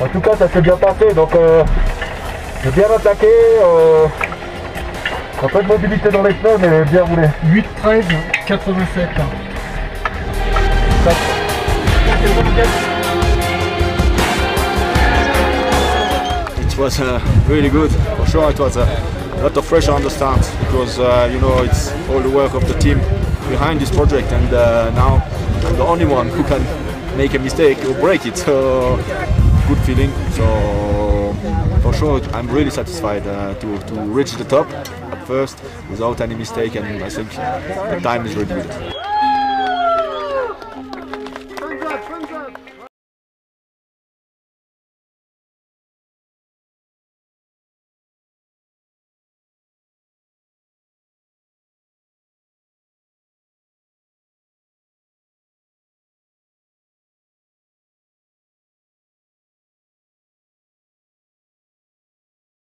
En tout cas, ça s'est bien passé, donc euh, j'ai bien attaqué. Euh, un peu de mobilité dans les pneus, mais bien roulé. 8, 13, 87. It was uh, really good. For sure, it was a lot of pressure on the start because uh, you know it's all the work of the team behind this project, and uh, now I'm the only one who can make a mistake or break it. So good feeling. So for sure, I'm really satisfied uh, to to reach the top at first without any mistake, and I think the time is really good.